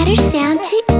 letter sound to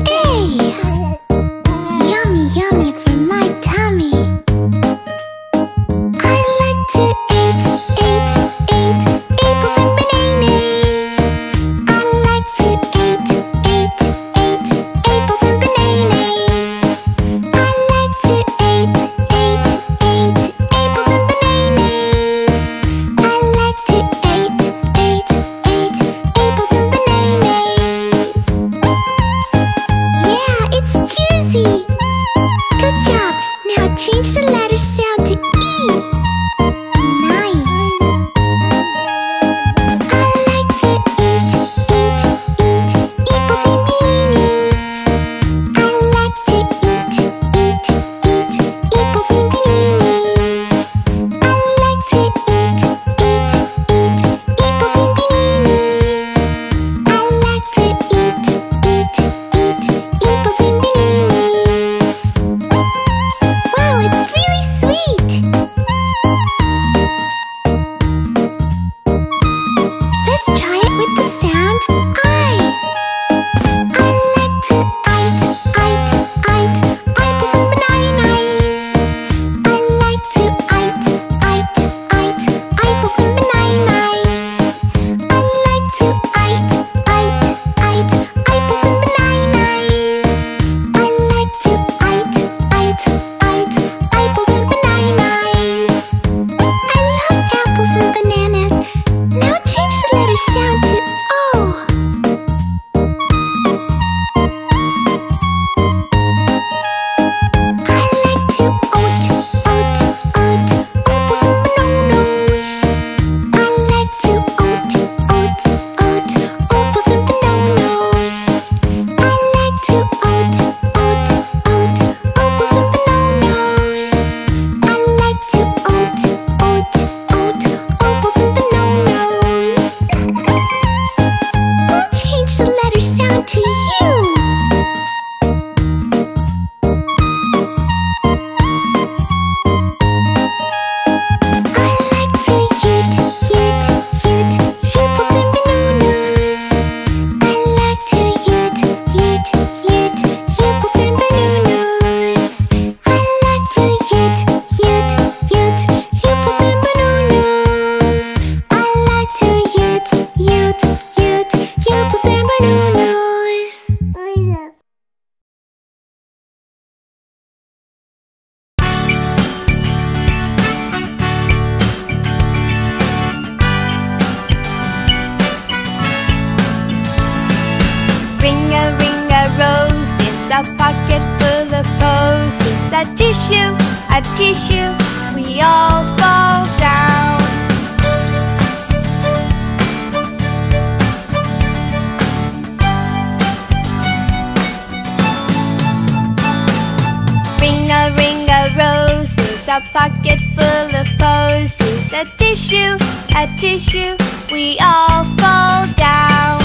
a pocket full of posies. A tissue, a tissue, we all fall down.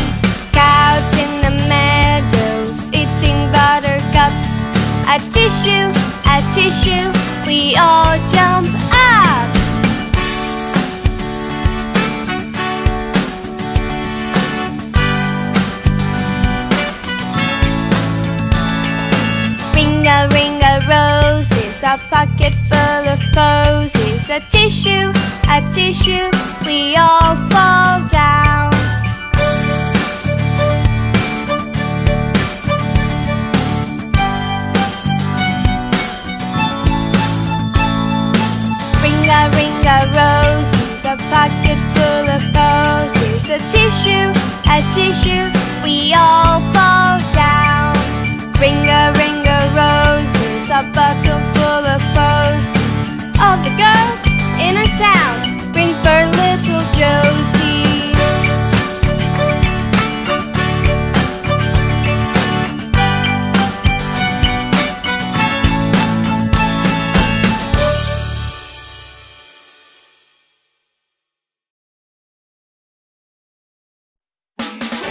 Cows in the meadows eating buttercups. A tissue, a tissue, we all jump up. A pocket full of posies. A tissue, a tissue, we all fall down. Ring a ring a roses, a pocket full of posies. A tissue, a tissue, we all fall down. Ring a ring a roses, was a bottle full of foes. All the girls in our town bring for little Josie.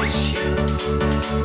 Wish you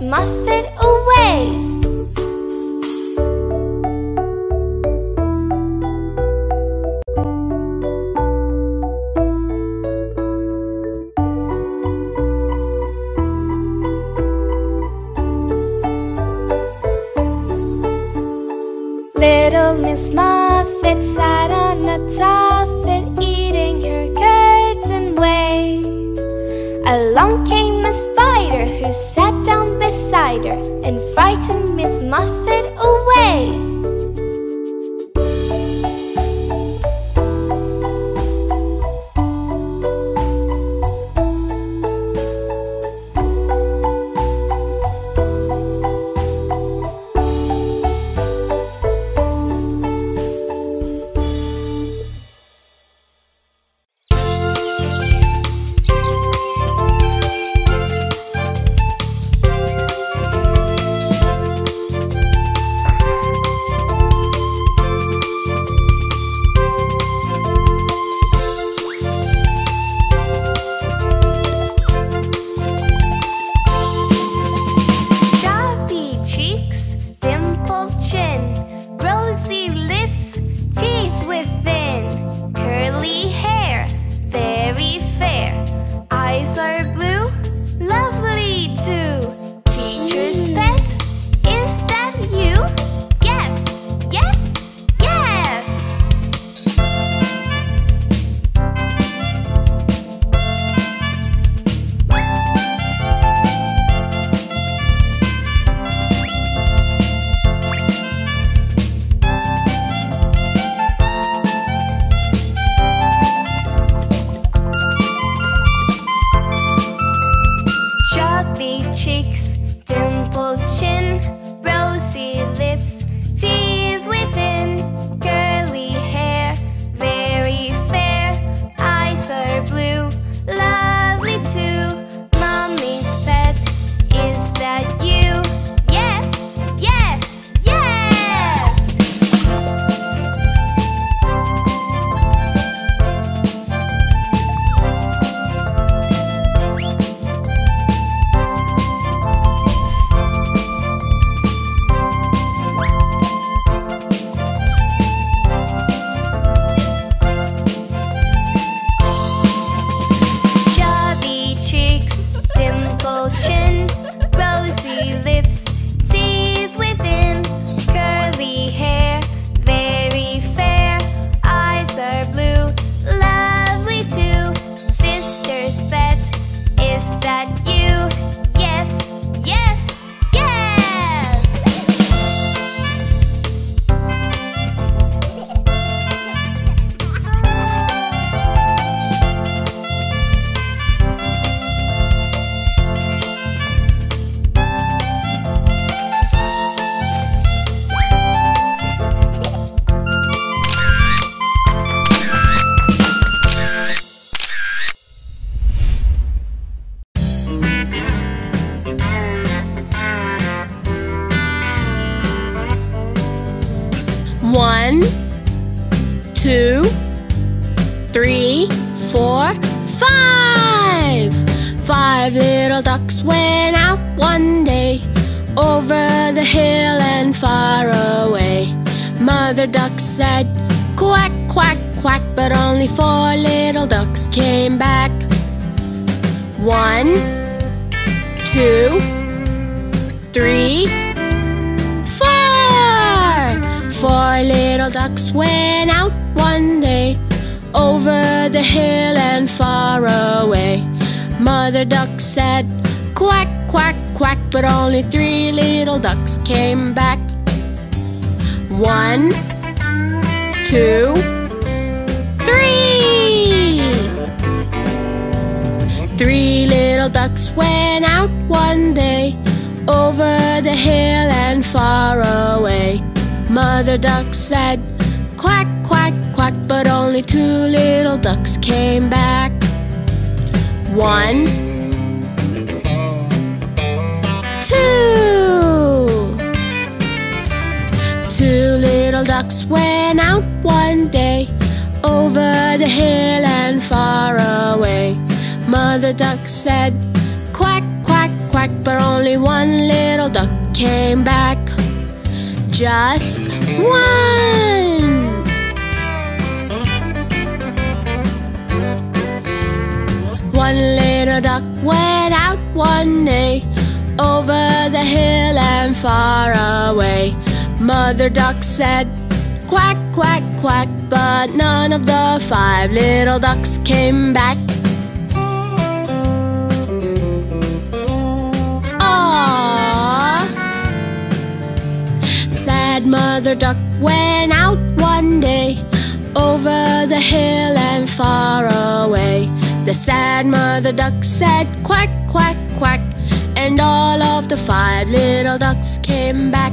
Muffet away. One day over the hill and far away. Mother duck said, Quack, quack, quack, but only four little ducks came back. One, two, three, four. Four little ducks went out one day over the hill and far away. Mother duck said, Quack, quack, quack, but only three little ducks came back. One, two, three. Three little ducks went out one day over the hill and far away. Mother duck said, Quack, quack, quack, but only two little ducks came back. One, little ducks went out one day over the hill and far away. Mother duck said, Quack, quack, quack, but only one little duck came back. Just one. One little duck went out one day over the hill and far away. Mother duck said, Quack, quack, quack, but none of the five little ducks came back. Sad mother duck went out one day over the hill and far away. The sad mother duck said, Quack, quack, quack, and all of the five little ducks came back.